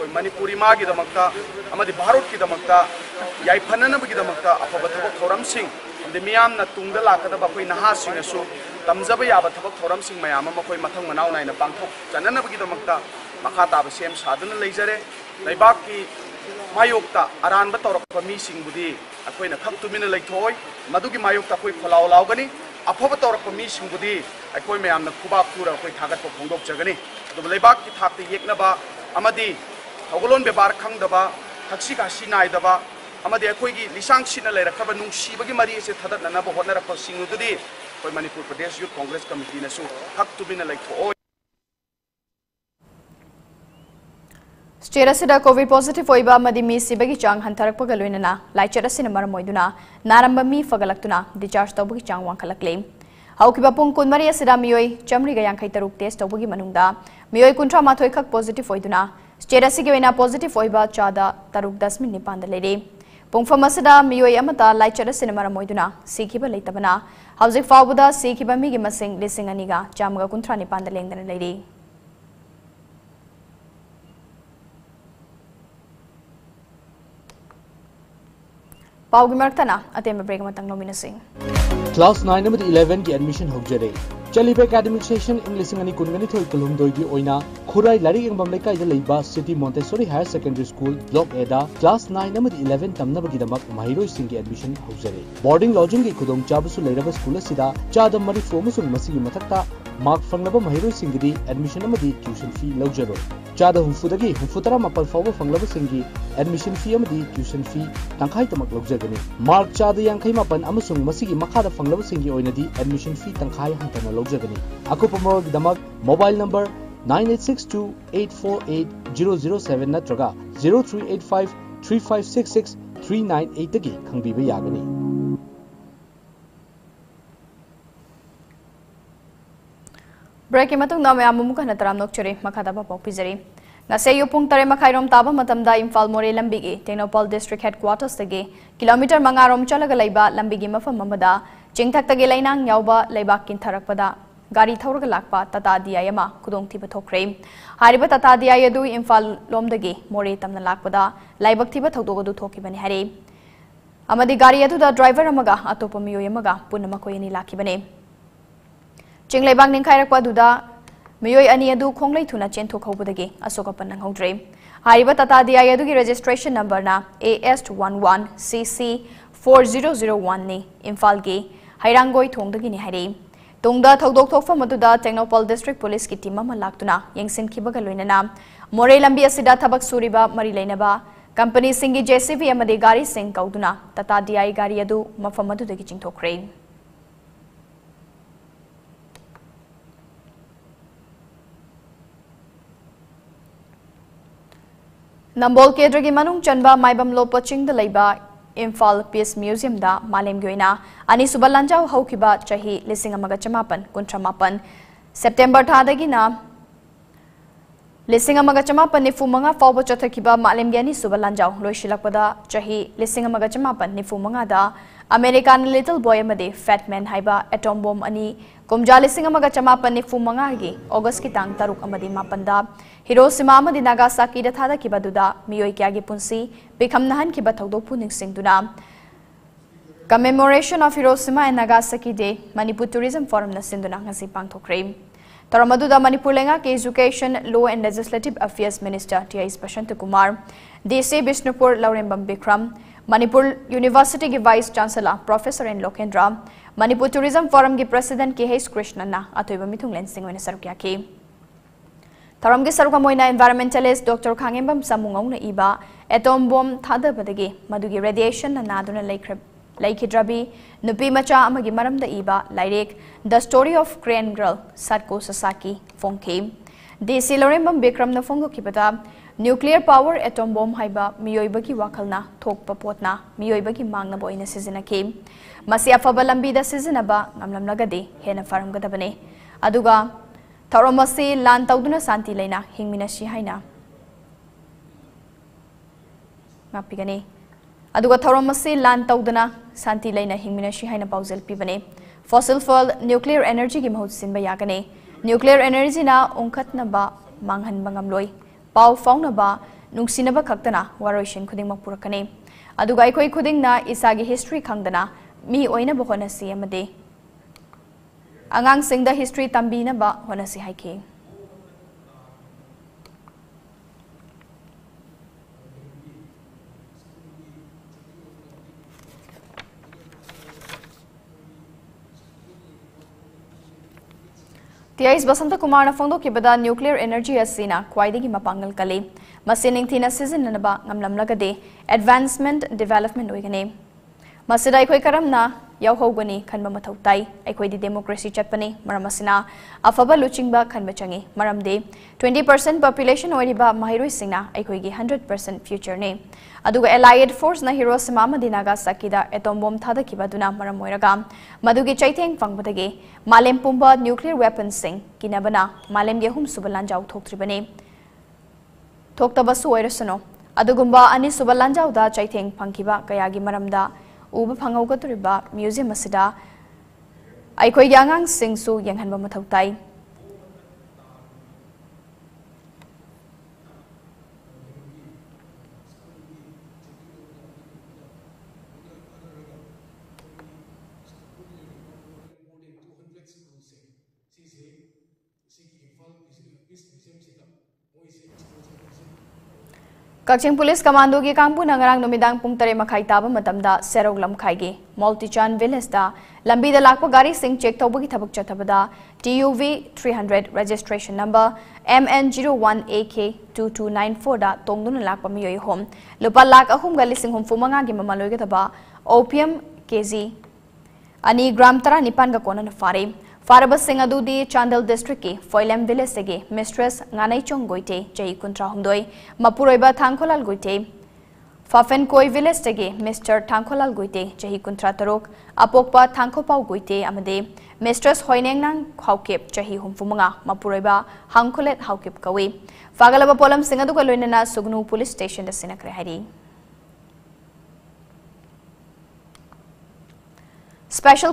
phongdokhi मणिपुरी मागीदमक्ता अमदि भारतकीदमक्ता याइफननबगीदमक्ता अफब थबक थौरमसिंग अमदि मियामना तुंगदा लाकदबा अखोय नहासिंगसु तमजब ताब सेम सादन लेजरे लेबाकी मायोक्ता अरानब तौरप मीसिंगबुदी अखोयना खक तुमिना लेथोय मदुगी मायोक्ता अखोय खोलाव लावगनी अफब अखोय मयामना खुबा खुरा लेबाकी थाकते येकनबा अमदी थगलों व्यवहार खादब हसी घासी नाइब अखोगी मरी थब होद Manipur Pradesh youth Congress committee हक तुम्हो स्टेट अद कोविड पॉजिटिव होब की चांग हंथरपना लाइट नारंब मी फगलना डिचार्ज तब की चांग वाखल्ले पुंग कुन मई चमरीग यांख तरुक टेस्ट तब की कुंथ्रा माथो खक पॉजिटिव होना स्टेट वेना पॉजिटिव चादा तरुक दशमिक निपान लेरे असिदा मियोय अमता लाइचर असिना मरम ओइदुना लेतबना हौजिक सिखिबा मिगी मसिंग लिसिंग अनिगा चामगा कुंट्रा निपान लेंगदना लेरे पाउगी मरक्तना अतेम ब्रेक मतंग नोमिनसिंग क्लास 9 अमदी 11 की एडमिशन होजरे चलिबे एकेडमिक सेशन इंग्लिश अंगनी कुनगनी थोई कुलुम दोगी ओइना। खुराई लारी एंगबम लेकाई द लेबा city Montessori higher secondary school block एदा क्लास 9 अमदी 11 तमनबगी दमक महिरोई सिंह की एडमिशन होजरे बोर्डिंग लॉजिंग की खुदोंग चाबसु मार्क फंगलब दी एडमिशन ट्यूशन फ़ी लौजरो चाद हुफुदगी हुफुतरा मपल फाव फंगलब एडमिशन फ़ी ट्यूशन फ़ी तंखाई तमक लौजगनी मार्क चाद यांखै मापन मखादा फंगलब एडमिशन फ़ी तंखाई हंतना लौजगनी अकुप मोरग दमक मोबाइल नंबर 9862848007 नत्रगा 0385356639 तगी खंगबीबा यागनी ब्रेक की मतुंग ना मैम ब्रेक मैम तराम नोचरे पाजरी ngase yu pung tare makhai rom taba matamda imphal more lambi gi tenopal district headquarters tagi kilometer manga rom chalaga laiba lambi gi mafam amada chingthak tagi lainang yauba laiba kin tharakpada gari thauraga lakpa tata diya yama kudong thiba thokre hariba tata diya yadu imphal lom dagi more tamna lakpada laibak thiba thodoga du thokibani hari amadi gari yadu da driver amaga atopa miyo yamaga punna makoyani lakibane चिंगलेबांग निखायरप अदुदा खोल अनि अदु अशोक थुना चेंथो खौबदगे अशोकपन नंगौद्रे हारिबा टाटा डीआई अदुगी रजिस्ट्रेशन नंबर ना AS11CC4001 ने इम्फाल के हाइरांगोय ने हाइरे तुंगदा थौदोक थोफम अदुदा टेक्नोपोल डिस्ट्रिक्ट पुलिस की टीम लातना लाक्तुना यंगसिन खिबगा लोइनना मोरे लंबी असिदा थबक मरी लेनबा कंपनी सिंगी जेसीबी अमदे गाड़ी सिंग कौदुना टाटा डीआई गाड़ी अदु मफम नंबोल केंद्र की मनुंग चनबा माइबम लो पचिंग लेबा इम्फाल पीस म्यूज़ियम दा मालेम योइना अनि सुबा लंजाव चही लिसिंग अमग चमापन कुंट्रा मापन सेप्टेम्बर थादगी ना लिसिंग अमग चमापन निफु मंगा फाव चथखिबा मालेम ग्यानी सुबा लंजाव लोइशिलकपदा चही लिसिंग अमग चमापन निफु मंगा दा American little boy fat man atom bomb अनी लिंग चमापन निफू मंगी ऑगस्ट की तंग तरुक मापन हिरोसीमा नागासाकी थादा मई क्या की पीखम commemoration of Hiroshima and Nagasaki day Manipur tourism forum सिंधुना पांथोख्रे तरमदुदा मनपुर लेंगा के education law and legislative affairs minister T S Basanta Kumar DC Bishnupur Laurembam Vikram Manipur university की vice chancellor professor N Lokendra Manipur tourism forum की president K हेस कृष्णन अथब मिथुंगलें सिंह सरुक याखी थरम के सरुक मोना एनवायरमेंटलिस्ट डॉक्टर खांगेंबम समुंगौन इब एटोम बोम थादी मदुगी रेडिएशन नादुना लेख्र लेखिद्रबी। मचा अमगी मरमद the story of crane girl girl Sadako Sasaki फोंखे देसी लोरेंबम विक्रम न फोंगो nuclear power atom bomb bomb हाइबा मियोइबगी वाखलना थोकप पोतना मियोइबगी मांगनब ओइना सिजिनके मसे अफबा लंबीदा सिजिनबा नमलमनगदे हेना फारमगदबने अदुगा थौरमसे लान तौद शांति लेना हिंगमिनसी हाइना मापिगने लान तौदुना शांति लेना हिंगमिनसी हाइना पाउजेल पिबने फॉसिल फॉल न्यूक्लियर एनर्जी की महुत सिंब यागने न्यूक्लियर एनर्जी ना ओंखतनबा मांगहन ꯄꯥꯎ ꯐꯥꯎꯅꯕ ꯅꯨꯡꯁꯤꯅꯕ ꯈꯛꯇꯅ ꯋꯥꯔꯣꯏꯁꯤꯟ ꯈꯨꯗꯤꯡꯃꯛ ꯄꯨꯔꯛꯀꯅꯤ ꯑꯗꯨꯒ ꯑꯩꯈꯣꯏ ꯈꯨꯗꯤꯡꯅ ꯏꯁꯥꯒꯤ ꯍꯤꯁꯇ꯭ꯔꯤ ꯈꯪꯗꯅ ꯃꯤ ꯑꯣꯏꯅꯕ ꯍꯣꯠꯅꯁꯤ ꯑꯃꯗꯤ ꯑꯉꯥꯡꯁꯤꯡꯗ ꯍꯤꯁꯇ꯭ꯔꯤ ꯇꯝꯕꯤꯅꯕ ꯍꯣꯠꯅꯁꯤ ꯍꯥꯏꯈꯤ ꯇꯤꯑꯥꯏꯁ ꯕꯁꯟꯇ ꯀꯨꯃꯥꯔꯅ ꯐꯣꯡꯗꯣꯛꯈꯤꯕꯗ ꯅ꯭ꯌꯨꯀ꯭ꯂꯤꯌꯔ ꯑꯦꯅꯔꯖꯤ ꯑꯁꯤꯅ ꯈ꯭ꯋꯥꯏꯗꯒꯤ ꯃꯄꯥꯡꯒꯜ ꯀꯜꯂꯤ ꯃꯁꯤ ꯅꯤꯡꯊꯤꯅ ꯁꯤꯖꯤꯟꯅꯅꯕ ꯉꯝꯂꯝꯂꯒꯗꯤ ꯑꯦꯗꯚꯥꯟꯁꯃꯦꯟꯠ ꯗꯤꯚꯦꯂꯞꯃꯦꯟꯠ ꯑꯣꯏꯒꯅꯤ ꯃꯁꯤꯗ ꯑꯩꯈꯣꯏ ꯀꯔꯝꯅ ꯌꯥꯎꯍꯧꯒꯅꯤ ꯈꯟꯕ ꯃꯊꯧ ꯇꯥꯏ ꯑꯩꯈꯣꯏꯗꯤ ꯗꯦꯃꯣꯀ꯭ꯔꯦꯁꯤ ꯆꯠꯄꯅꯤ ꯃꯔꯝ ꯑꯁꯤꯅ ꯑꯐꯕ ꯂꯨꯆꯤꯡꯕ ꯈꯟꯕ ꯆꯪꯏ ꯃꯔꯝꯗꯤ ꯇ꯭ꯋꯦꯟꯇꯤ ꯄꯔꯁꯦꯟꯠ ꯄꯣꯄꯨꯂꯦꯁꯟ ꯑꯣꯏꯔꯤꯕ ꯃꯍꯩꯔꯣꯏꯁꯤꯡꯅ ꯑꯩꯈꯣꯏꯒꯤ ꯍꯟꯗ꯭ꯔꯦꯠ ꯄꯔꯁꯦꯟꯠ ꯐ꯭ꯌꯨꯆꯔꯅꯤ ꯑꯗꯨꯒ ꯑꯦꯂꯥꯏꯌꯦꯗ ꯐꯣꯔꯁꯅ ꯍꯤꯔꯣꯁꯤꯃꯥ ꯑꯃꯗꯤ ꯅꯥꯒꯥꯁꯥꯀꯤꯗ ꯑꯦꯇꯣꯝ ꯕꯣꯝ ꯊꯥꯗꯈꯤꯕ ꯑꯗꯨꯅ ꯃꯔꯝ ꯑꯣꯏꯔꯒ ꯃꯗꯨꯒꯤ ꯆꯩꯊꯦꯡ ꯐꯪꯕꯗꯒꯤ ꯃꯥꯂꯦꯝ ꯄꯨꯝꯕ ꯅ꯭ꯌꯨꯀ꯭ꯂꯤꯌꯔ ꯋꯦꯄꯟꯁꯤꯡ ꯀꯤꯅꯕꯅ ꯃꯥꯂꯦꯝꯒꯤ ꯑꯍꯨꯝꯁꯨꯕ ꯂꯥꯟꯖꯥꯎ ꯊꯣꯛꯇ꯭ꯔꯤꯕꯅꯤ ꯊꯣꯛꯇꯕꯁꯨ ꯑꯣꯏꯔꯁꯅꯨ ꯑꯗꯨꯒꯨꯝꯕ ꯑꯅꯤꯁꯨꯕ ꯂꯥꯟꯖꯥꯎꯗ ꯆꯩꯊꯦꯡ ꯐꯪꯈꯤꯕ ꯀꯌꯥꯒꯤ ꯃꯔꯝꯗ ꯎꯕ ꯐꯪꯍꯧꯒꯗꯧꯔꯤꯕ ꯃ꯭ꯌꯨꯖꯤꯌꯝ ꯑꯁꯤꯗ ꯑꯩꯈꯣꯏꯒꯤ ꯑꯉꯥꯡꯁꯤꯡꯁꯨ ꯌꯦꯡꯍꯟꯕ ꯃꯊꯧ ꯇꯥꯏ ꯀꯛꯆꯤꯡ ꯄꯨꯂꯤꯁ ꯀꯃꯥꯟꯗꯣꯒꯤ ꯀꯥꯡꯕꯨꯅ ꯉꯔꯥꯡ ꯅꯨꯃꯤꯗꯥꯡ ꯄꯨꯡ ꯇꯔꯦꯠ ꯃꯈꯥꯏ ꯇꯥꯕ ꯃꯇꯝꯗ ꯁꯦꯔꯧ ꯂꯝꯈꯥꯏꯒꯤ ꯃꯣꯜꯇꯤꯆꯥꯟ ꯚꯤꯂꯦꯖꯇ ꯂꯝꯕꯤꯗ ꯂꯥꯛꯄ ꯒꯥꯔꯤꯁꯤꯡ ꯆꯦꯛ ꯇꯧꯕꯒꯤ ꯊꯕꯛ ꯆꯠꯊꯕꯗ T U V three hundred registration number M N zero one A K two two nine ꯐꯣꯔꯗ ꯇꯣꯡꯗꯨꯅ ꯂꯥꯛꯄ ꯃꯤꯑꯣꯏ ꯑꯍꯨꯝ ꯂꯨꯄꯥ ꯂꯥꯈ ꯑꯍꯨꯝꯒ ꯂꯤꯁꯤꯡ ꯍꯨꯝꯐꯨ ꯃꯉꯥꯒꯤ ꯃꯃꯜ ꯑꯣꯏꯒꯗꯕ ꯑꯣꯄꯤꯌꯝ ꯀꯦꯖꯤ ꯑꯅꯤ ꯒ꯭ꯔꯥꯝ ꯇꯔꯥ ꯅꯤꯄꯥꯟꯒ ꯀꯣꯟꯅꯅ ꯐꯥꯔꯦ फारबसिंग अदुदी चांदल डिस्ट्रिक्ट की फोइलम विलेज से मिस्ट्रेस गानैचोंग गोइटे चई कुंत्रा हमदोई मपुरोइबा थांखोलाल गोइटे फाफेन कोई विलेज से मिस्टर थांखोलाल गोइटे चही कुंत्रा तरोक अपोकपा थांखोपाव गोइटे मिस्ट्रेस होइनेंगनांग हाउकेप चही हुमफुमंगा मपुरोइबा हांखोलेट हाउकेप कवे फागलब पोलम सिंह अदुगा लोइनना पुलिस स्टेशन दसिनक्रे हारी Forju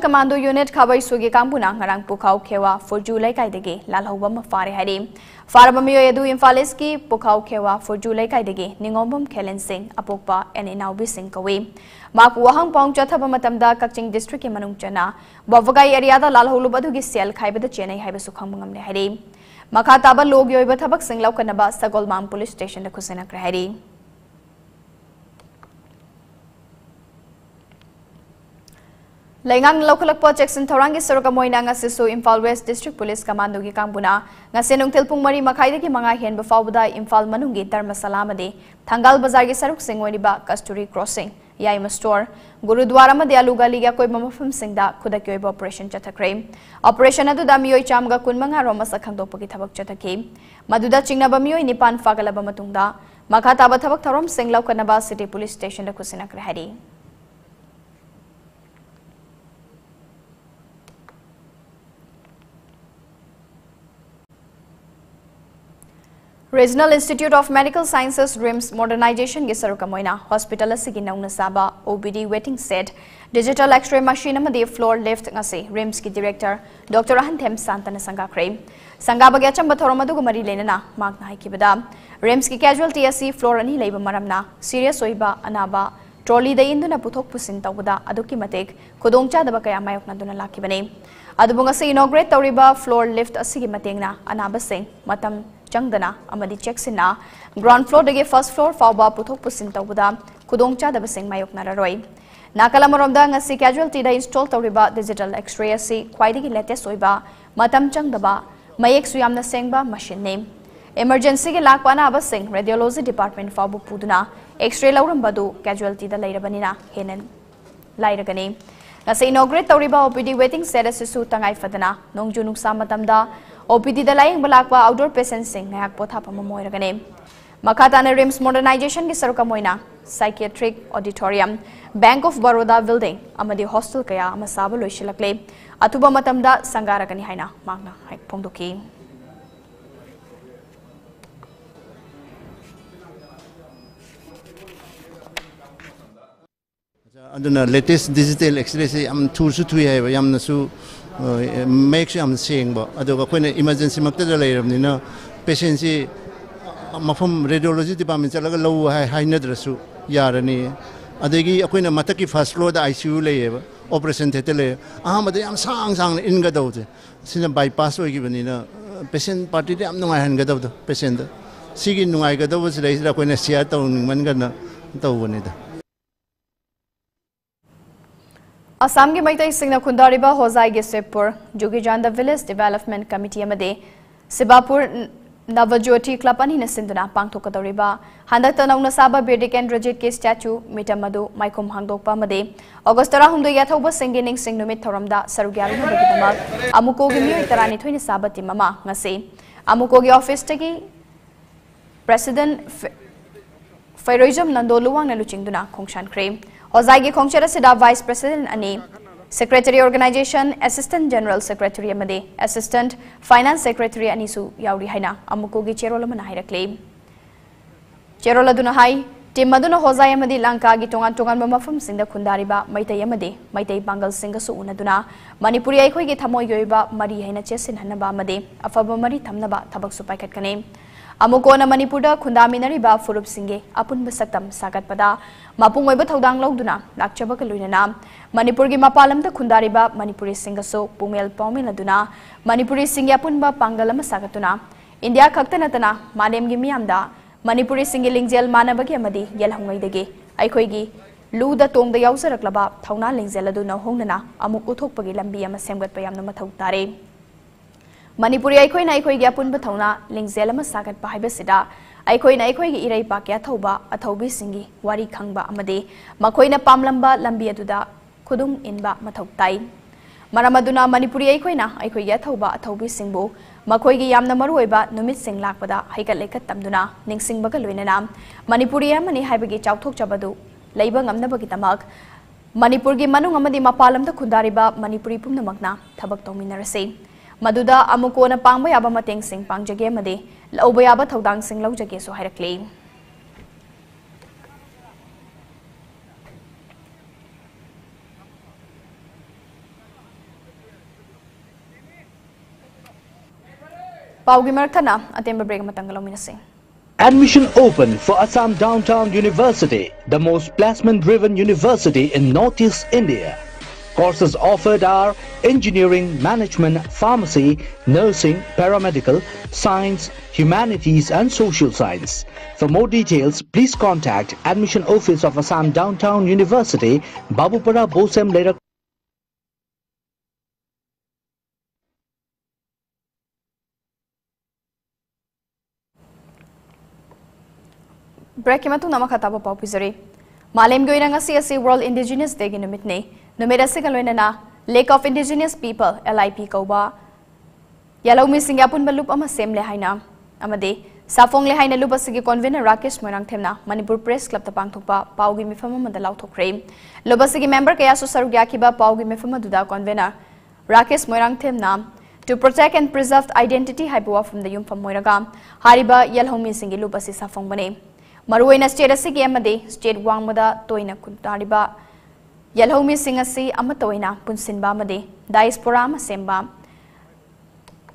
Laikai dege lalhauba ma fare hari Faraba miyo edu Imphal East ki pukhau khewa Forju Laikai dege Ningombam Khelen Singh apokpa and Inaubi Singh kawi Mak wahang pong chathaba matamda Kakching District ki manung chana Bawagai area da lalhaulu badu gi sel khaibada Chennai haiba sukhang mangamne hari Makha taba log yoiba thabak sing lau kanaba Sagol Mam Police Station da kusena krahari Hen bafawda Imphal manungi Dharmasala made Thangal Bazar gi saruk singwani ba Kasturi Crossing Yaima Store Gurudwara made aluga liga koi mamafam singda kuda koi operation chathakre operation adu da miyoi chamga kun manga roma sakhang dopagi thabak chathaki maduda chingna ba miyoi nipan fagala ba matungda makha taba thabak tharom singlaw kanaba city police station da kusina krahari regional institute of medical sciences RIMS modernisation के सरुक मोइना hospital साब O B OBD waiting shed digital X-ray machine मदे floor lift गसे RIMS की director doctor Ahanthem सांतना संगा क्रेम संगा बगे अचम बथोर मदु रिम्स की कैजुअलिटी फ्लोर अब लेब मरमना सीरियस होइबा अनाबा ट्रॉली दे इंदुना पुथोक पुसिन तबुदा अदुकी मतेक फ्लोर लिफ्ट असी की मतेंगना चंगदना चेक्सी ग्राउंड फ्लोर दे फ़र्स्ट फ्लोर फाव पुथक पुसिन खुदचाद मायोनारे नाकलमरमी कैजुअलटी इंस्टॉल तौर डिजिटल एक्सरे खाई लेटेस्ट होब मेक्सुना सेंब मशीन ने इमरजेंसी लाप अनाब रेडियोलॉजी डिपार्टमेंट फाव पुदना एक्सरे लौरबू कैजुअलटी हेन लाइने इनोग्रेट तौर O P D waiting shed अ तंगाई फदना नौजू नुसा ओपीडी लाइंग ब्लॉक वा आउटडोर पेशेंट सिंह नयाक पोथा पम मोयरगने मखाताने रिम्स मॉडर्नाइजेशन के सरक Moyna psychiatric auditorium bank of Baroda building अमदि hostel कया अम साब लोइसिलकले अथुब मतम द संगारगनि हाइना मांगना हाइक फोंदोकी अंदर लेटेस्ट डिजिटल एक्सरे से हम टूर से है, वह हम नसू haik phongdoki aduna latest digital x-ray se am thu su thu hai yam na su make sure am seng ba aduga koina emergency makta da lai ram ni na patient si mafam radiology department chalaga lo hai hai na drasu yarani adegi akoina mataki first floor da icu lai ba operation theater lai ahamada yam sang sang in ga dawte sina bypass oi gi bani na patient party de am nungai han ga daw patient sigi nungai ga daw se lai ra koina share taw ning man ga na da Assam की मैतई सिंह खुंदारीब होजाई के सेपुर जुगीजान village development committee अमदे Sibapur Navjyoti club अनि सिंधुना पांथोकदौरीब हंदक नौना साब बिरडिक एंड्रजित के स्टैचू मीटम अदु माइकोम हांगदोकपा अमदे अगस्त तरा हुमदो याथौब सिंगे निंग सिंग नुमित थौरमदा सरुग्यारुनबगिदमक अमुको गी मियोय तरानी थोइने साब टीम अमा ngase अमुको गी ऑफ़िस तगी प्रेसिडेंट फैरोइजम नंदो लुवांग लुचिंगदुना खोंगशान क्रेम Hozai khongchara sida Vice President ani Secretary Organization Assistant General Amuko gi cherol mana hairakle cherol aduna hai team aduna hozai amadi lanka gi tongan tongan mafam singda khundari ba maitai amade maitai bangal singa su unaduna manipuri ai khoi gi thamoi yoiba mari haina chesin hanaba amade afaba mari thamnaba thabak अमुकोन मणिपुर खुंदामीनरीबा फुरुप सिंगे अपुनब सकतम सागतपदा थौदांग लौदुना लाक्चबक लुइनना मणिपुर की मपालम खुंदारीबा मणिपुरी सिंगसो पुमेल पाउमिलदुना मणिपुरी सिंगे अपुनब पांगलम सागतुना इंडिया खक्त नतना मालेम की मियामदा मणिपुरी सिंगे लिंगजेल मानबगी लूद तोंग याउजरक्लबा थौना उथोकपगी लंबी अमा सेमगतप यामना मथौ तारे मनपुरी अखोना अखोगी अपुनब थौना लिंगजेल सागत हाइबसिदा अखोना अखोगी इरई पाक्या थौबा अथौबी सिंगी वारी मखोइना पामलंबा लंबी खुदुम इनबा मथौ ताई मरम अदुना Manipuri अखोना अथौबा अथौबी मखोगी तमदुना निंगसिंगबगा लोइनना Manipuri अमनि हाइबगी चाउथोक चबदु leiba ngamnabagi tamak manipur gi manung amadi मदुदा अमुकोन पांग याब मतेंग सिंह पांगजगे मदे लौब याब थौदांग सिंह लौजगे सो हाइरकले पाउगी मरथना अतेंब ब्रेक मतंग लौमिनसे Admission open for Assam Downtown University, the most placement-driven university in Northeast India. Courses offered are engineering, management, pharmacy, nursing, paramedical, science, humanities and social science. For more details, please contact Admission Office of Assam Downtown University, Babupara Bosem Lera. Break him Namakatapa Popizari. Malim Goiranga CSC World Indigenous Day in a midnight. numit ase ka loina Lake of Indigenous People LIP kauba yalo mi sing apun balup ama sem le haina amade safong le haina lup asigi convener Rakesh Moirang themna Manipur Press Club ta pangthokpa paugi mifam amada lauthokre lup asigi member kaya su saru gya kiba paugi mifam aduda convener Rakesh Moirang themna to protect and preserve identity haibuwa from the yum from Moiraga hariba yalhomi singi lup asi safong bane ꯃꯔꯨꯑꯣꯏꯅ state ꯑꯁꯤꯒꯤ ꯑꯃꯗꯤ state ꯋꯥꯡꯃꯗ ꯇꯣꯏꯅ ꯈꯨꯟꯗꯥꯔꯤꯕ ꯌꯦꯜꯍꯧꯃꯤꯁꯤꯡ ꯑꯁꯤ ꯑꯃꯠꯇ ꯑꯣꯏꯅ ꯄꯨꯟꯁꯤꯟꯕ ꯑꯃꯗꯤ ꯗꯥꯏꯁꯄꯣꯔꯥ ꯑꯃ ꯁꯦꯝꯕ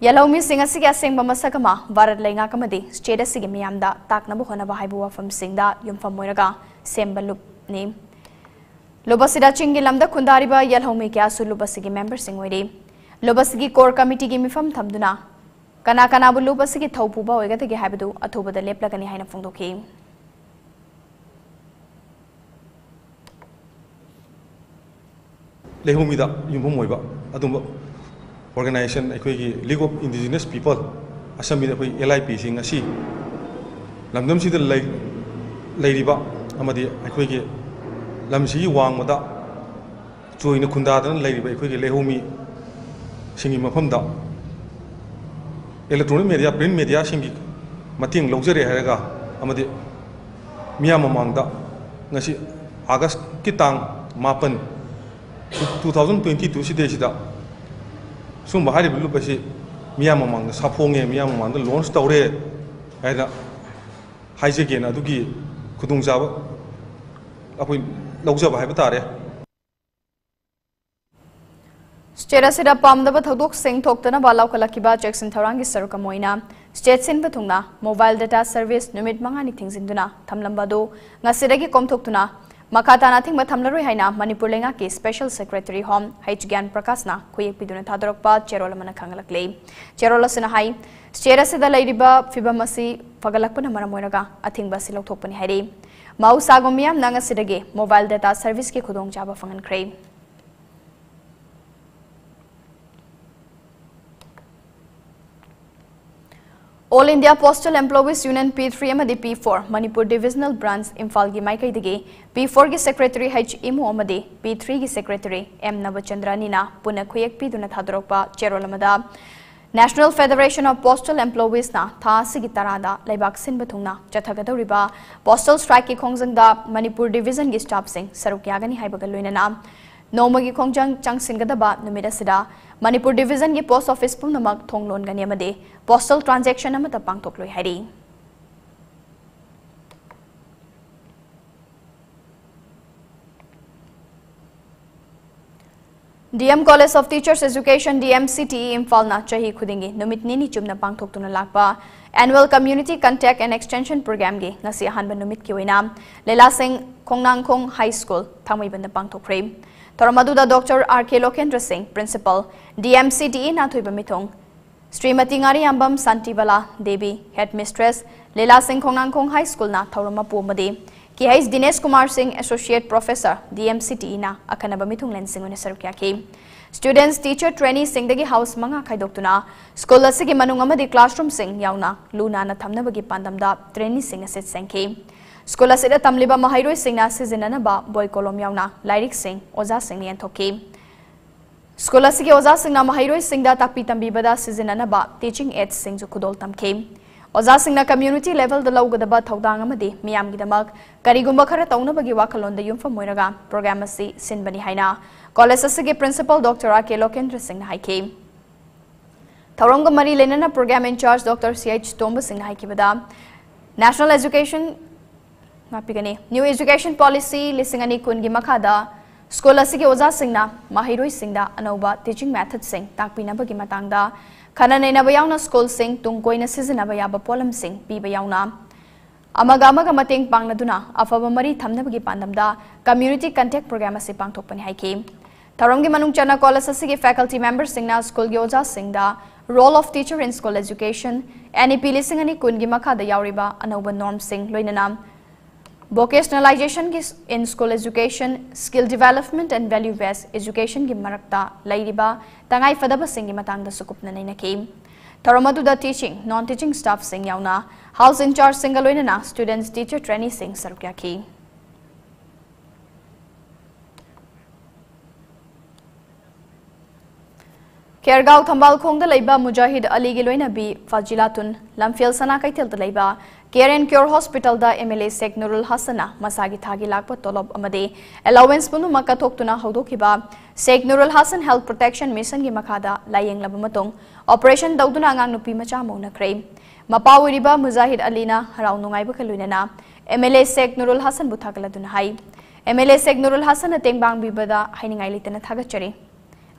ꯌꯦꯜꯍꯧꯃꯤꯁꯤꯡ ꯑꯁꯤꯒꯤ ꯑꯁꯦꯡꯕ ꯃꯁꯛ ꯑꯃ ꯚꯥꯔꯠ ꯂꯩꯉꯥꯛ ꯑꯃꯗꯤ ꯁ꯭ꯇꯦꯠ ꯑꯁꯤꯒꯤ ꯃꯤꯌꯥꯝꯗ ꯇꯥꯛꯅꯕ ꯍꯣꯠꯅꯕ ꯍꯥꯏꯕ ꯋꯥꯐꯝꯁꯤꯡꯗ ꯌꯨꯝꯐꯝ ꯑꯣꯏꯔꯒ ꯁꯦꯝꯕ ꯂꯨꯞꯅꯤ ꯂꯨꯞ ꯑꯁꯤꯗ ꯆꯤꯡꯒꯤ ꯂꯝꯗ ꯈꯨꯟꯗꯥꯔꯤꯕ ꯌꯦꯜꯍꯧꯃꯤ ꯀꯌꯥꯁꯨ ꯂꯨꯞ ꯑꯁꯤꯒꯤ ꯃꯦꯝꯕꯔꯁꯤꯡ ꯑꯣꯏꯔꯤ ꯂꯨꯞ ꯑꯁꯤꯒꯤ ꯀꯣꯔ ꯀꯃꯤꯇꯤꯒꯤ ꯃꯤꯐꯝ ꯊꯝꯗꯨꯅ ꯀꯅꯥ ꯀꯅꯥꯕꯨ ꯂꯨꯞ ꯑꯁꯤꯒꯤ ꯊꯧ ꯄꯨꯕ ꯑꯣꯏꯒꯗꯒꯦ ꯍꯥꯏꯕꯗꯨ ꯑꯊꯨꯕꯗ ꯂꯦꯞꯂꯒꯅꯤ ꯍꯥꯏꯅ ꯐꯣꯡꯗꯣꯛꯈꯤ ꯂꯩꯍꯧꯃꯤꯗ ꯌꯨꯝꯐꯝ ꯑꯣꯏꯕ ꯑꯗꯨꯝꯕ ꯑꯣꯔꯒꯅꯥꯏꯖꯦꯁꯟ ꯑꯩꯈꯣꯏꯒꯤ ꯂꯤꯒ ꯑꯣꯐ ꯏꯟꯗꯤꯖꯤꯅꯁ ꯄꯤꯄꯜ ꯑꯁꯝꯕꯤꯗ ꯑꯩꯈꯣꯏ ꯑꯦꯜ ꯑꯥꯏ ꯄꯤꯁꯤꯡ ꯑꯁꯤ ꯂꯝꯗꯝꯁꯤꯗ ꯂꯩꯔꯤꯕ ꯑꯃꯗꯤ ꯑꯩꯈꯣꯏꯒꯤ ꯂꯝꯁꯤꯒꯤ ꯋꯥꯡꯃꯗ ꯆꯣꯏꯅ ꯈꯨꯟꯗꯥꯗꯨꯅ ꯂꯩꯔꯤꯕ ꯑꯩꯈꯣꯏꯒꯤ ꯂꯩꯍꯧꯃꯤꯁꯤꯡꯒꯤ ꯃꯐꯝꯗ ꯏꯂꯦꯛꯇ꯭ꯔꯣꯅꯤꯛ ꯃꯦꯗꯤꯌꯥ ꯄ꯭ꯔꯤꯟ ꯃꯦꯗꯤꯌꯥꯁꯤꯡꯒꯤ ꯃꯇꯦꯡ ꯂꯧꯖꯔꯦ ꯍꯥꯏꯔꯒ ꯑꯃꯗꯤ ꯃꯤꯌꯥꯝ ꯃꯃꯥꯡꯗ ꯉꯁꯤ ꯑꯥꯒꯁꯠꯀꯤ ꯇꯥꯡ ꯃꯥꯄꯟ 2022 시대시다 숨 말이 불러버시 미야마만 사포옹에 미야마만 론스 타오레 에다 하이제게나 두기 구동자 아포 럭자바 하이바 따레 ꯁ꯭ꯇꯦꯠ ꯑꯁꯤꯗ ꯄꯥꯝꯗꯕ ꯊꯧꯗꯣꯛꯁꯤꯡ ꯊꯣꯛꯇꯅꯕ ꯂꯥꯎꯈꯠꯂꯛꯈꯤꯕ ꯆꯦꯛꯁꯤꯟ ꯊꯧꯔꯥꯡꯒꯤ ꯁꯔꯨꯛ ꯑꯃ ꯑꯣꯏꯅ ꯁ꯭ꯇꯦꯠ ꯁꯤꯟꯕ ꯊꯨꯡꯅ ꯃꯣꯕꯥꯏꯜ ꯗꯇꯥ ꯁꯔꯚꯤꯁ ꯅꯨꯃꯤꯠ ꯃꯉꯥꯅꯤ ꯊꯤꯡꯖꯤꯟꯗꯨꯅ ꯊꯝꯂꯝꯕ ꯑꯗꯨ ꯉꯁꯤꯗꯒꯤ ꯀꯣꯝꯊꯣꯛꯇꯨꯅ मखा ताना थिंग थमलरोय है मणिपुर लेंगा के स्पेशल सेक्रेटरी होम एच ज्ञान प्रकाश ना खुयेपीदुन थादरप चेरोल मन चेरोल असना हाई स्टेट असिद लेरिब फिबम असि फगलकपन मरम होइनगा हाइरे मोबाइल डेटा सर्विस के खुदोंग जाबा all India postal employees union P three P four Manipur divisional branch Imphal की माइकई पी फोर की सेक्रेटरी हच इमुम पी थ्री की सेक्रेटरी एम नवचंद्रनी पुनः खुयपीदा चेरोल नेशनल फेडरेशन ऑफ़ पोस्टल एम्प्लॉजना तरह लेबा सिंब थूना चथगदौर पोस्टल स्ट्राइक की खोजंग मनपुर डिविजन की स्टाफ सिंह सरुक यागनी नोम की खोज चंगद मणिपुर डिवीज़न की पोस्ट ऑफ़िस पुनमक थोंगलोनगनी पोस्टल ट्रांजैक्शन अमत हारी। DM college of teachers education DMCT Imphal ना चाही खुदिंगी। नुमित निनी चुमना पांगथोकतुना annual community contact and extension programme gay. ngasi ahanba numit ki oina lela sing khongnang khong high school thamaiban pangthokre Toramadu Dr. R.K. Lokendra Singh, Principal, DMCDE Nathuiba Mithong, Srimati Ngari Ambam Santivala Devi, Headmistress, Leela Singh Khongnangkhong High School na Thorama Pumadi, Kihais Dinesh Kumar Singh, Associate Professor, DMCDE na Akanaba Mithong Lensing Unisarukya Ki. Students, teacher, trainee Singh dagi house manga khaidoktuna, school asigi manung amadi classroom Singh yauna, luna na thamnabagi pandamda trainee Singh asit sengki. School तमलिबा महाइरोय सिंगना सिजननबा बोय कोलम यावना लाइरिक सिंह ओजा सिंह स्कूल ओजा सिंगना महाइरोय सिंगदा ताकपी टीचिंग एड्स खुदोल तमखे ओजा कम्युनिटी लेवल लौगदबा थौदांग मियामगिदमक करिगुंबा खरा द युमफम मोइरगा प्रोग्राम सिनबनी कॉलेज प्रिंसिपल डॉक्टर आके लोकेंद्र सिंह हाइके मरी लेनना program in charge doctor CH Tomba Singh national education नापिगनी new education policy लिसिंग अनी कुन की मखाद स्कूल के ओजा सिंह महरोई सिंह अनौब टीचिंग मेथड सिंह ताकपीनब की मतांग खन नैनब यावना स्कूल सिंह तुंग कोइना सिजनब याब पोलम सिंह पीब यावना अमग अमग मतेंग पांगनदुना अफब मरी थमनब की पांदमदा कम्युनिटी कंटेक्ट प्रोग्राम से पांगथोपनि हाइकी थरम की मनुंग चना कॉलेज से फैकल्टी मेंबर सिंह स्कूल के ओजा Singh role of teacher in school education NEP लिसिंग अनी कुन की मखाद यावरीबा अनौब नॉर्म सिंह लोइना school education skill development and value based education gi marakta lairiba tangai fadaba singi matang da sukupna nei na ki Taramadu da teaching non teaching staff sing yauna house in charge singaloina na students teacher trainee sing sarukya ki केरगांव थंबाल खोंग मुजाहिद अली की लोइनबी फाजिलातुन लमफेल सना कैथल लेबा care hospital दा MLA Sheikh Nurul हसना थागी लाप तोलब पुनुमा कथोक्तुना हौदोखिबा Sheikh Nurul Hasan health protection mission की मखादा ऑपरेशन दौदुना नुपी मचा मौनख्रे मपा ओइरिबा मुजाहिद अलीना हराउ नुंगाइबा खलुइना एमएलए शेख नुरुल हसन बुथागलदुना हाई एमएलए शेख नुरुल हसन तेंबांग बिबदा हाइनिंगाइ लितना थागचरी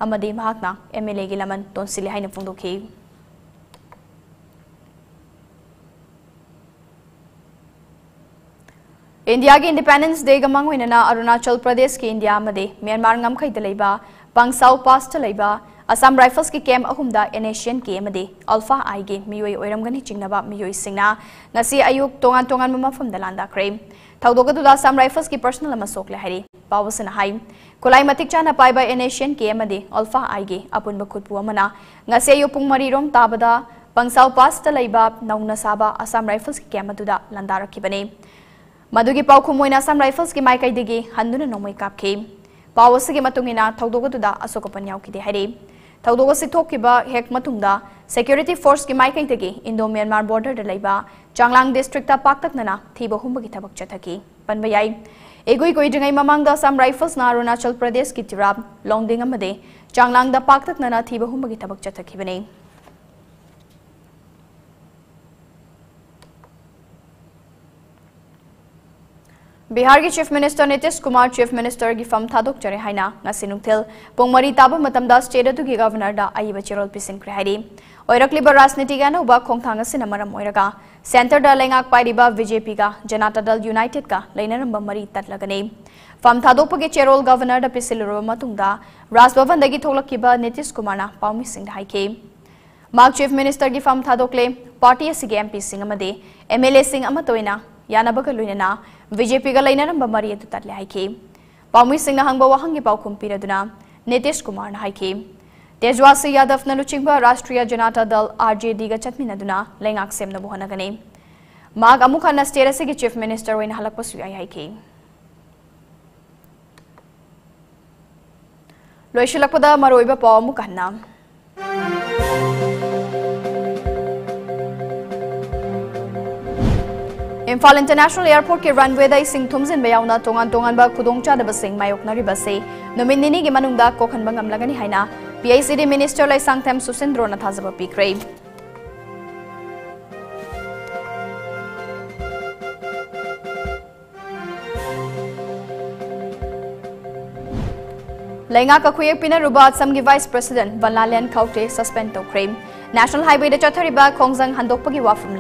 अमदी महात्मा एमएलए की लमन तोंसिले हाइन फोंदोखी इंडिया की इंडिपेंडेंस डे गमंग होइना अरुणाचल प्रदेश की इंडिया म्यांमार लेबा पंगसाउ पास लेबा असम राइफल्स की कैम्प अहुमदा एनेशियन के मदे अल्फ़ा आई गे मियोय ओइरमगनी चिंगनबा ngasi ayuk tongan tongan mafam dalanda kre. Assam rifles की पर्सनल सोकले पावसन हाई खुलाई मतिक चाना पाइबा एनेशियन के मदे अल्फ़ा आईगे अपुनब खुदपु अमना ngasi ayu pung mari rom tabada pangsaw pas ta leiba nauna saba pau asige matungina thaudogaduda asokapan yaukide hari thaudoga si thokiba hek matungda security force ki mai kai digi indo myanmar border da leiba Changlang district पाकतकना थीब हुंबगी थबक चथकी पनब याई एगुई कोइद्रिङै ममांग Assam rifles Arunachal Pradesh की तिराब लोंगदिंग अमदे चांगलांग पाकतकना थीब हुंबगी थबक चथकीबने बिहार की chief minister Nitish Kumar chief minister की फम थादोक चरे हाइना ngasi nungthil pongmari taba matamda state adu gi governor da aiba chirol pisin kre hairi oirakliba rajniti ga no ba khongthang asina maram oiraga center da lengak pairiba bjp ga janata dal united ka leinaramba mari tatlagane fam thadokpa ge cherol governor da pisiluro matungda raj bhavan dagi tholakiba nitish kumar na paumi singh haike mak chief minister gi fam thadokle party asige mp singh amade mla singh amatoina यानबग लुइना BJP लेनरब मरी अदु तले हाइखे पाउमी सिंह हंग वहंगी पाउखुम पीरदुना नीतीश कुमार हाइखे तेजवासी यादव लुचिंग राष्ट्रीय Janata Dal RJD चटमीनदुना लेंगाक सेमनबु होनगने माग अमुक हन स्टेट असिगी चीफ मिनिस्टर ओइन हलकपसु याई अमुक हन्ना इम्फाल इंटरनेशनल एयरपोर्ट के रनवे इसिंग थुमजिन बयाउना तोंगान तोंगान बा खुदोंग चादबसिंग मायोकनरिबसे नुमिन निनी गे मनुंगदा कोखन बंगम लगनी हाइना पीआईसीडी मिनिस्टर लाई सांगथेम सुसिंद्रो न थाजब पीक्रे लेंगा कखुये पिना रुबा असम की vice president Vanlalen Khaute suspend तौख्रे national highway दा चथरिबा खोंगजंग हंदोकपगी वाफम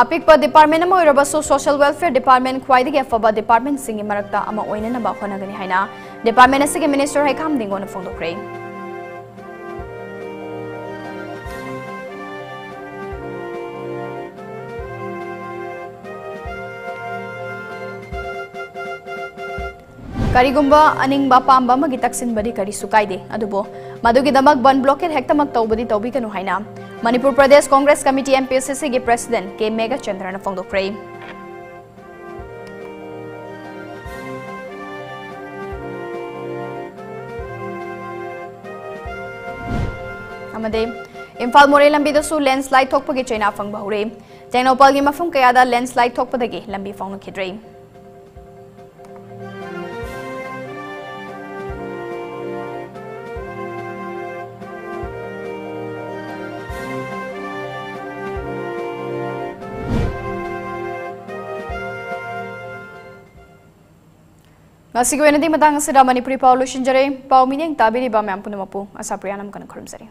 अपिक डिपार्टमेंट सोशल वेलफेयर डिपार्टमेंट खाई अफब डिपार्टमेंट होनगनी डिपार्टमेंट मिनिस्टर हैखाम दिंगोन फोंदोख्रे करीगुंबा अनिंगबा पांबा मगी तक्सिनबदी करी सुकाइदे अदुबो मदुगिदमक बन ब्लॉकेट हेक्तमक तौबदी तौबिकनु हाइना मणिपुर प्रदेश कांग्रेस कमिटी एमपीसीसी के प्रेसिडेंट के मेगा चंद्रन फोंदोक्रे इम्फाल मोरे लंबी लैंडस्लाइड थोपगे चैना फंग हौरे टेक्नोपल की मफम कया लैंडस्लाइड थोपदगी लंबी फौनखिद्रे ꯉꯁꯤꯒꯤ ꯑꯣꯏꯅꯗꯤ ꯃꯇꯥꯡ ꯑꯁꯤꯗ ꯃꯅꯤꯄꯨꯔꯤ ꯄꯥꯎ ꯂꯣꯏꯁꯤꯟꯖꯔꯦ ꯄꯥꯎ ꯃꯤꯠꯌꯦꯡ ꯇꯥꯕꯤꯔꯤꯕ ꯃꯌꯥꯝ ꯄꯨꯝꯅꯃꯛꯄꯨ ꯑꯁꯥꯄ꯭ꯔꯤꯌꯥꯅ ꯑꯃꯨꯛꯀ ꯈꯨꯔꯨꯝꯖꯔꯤ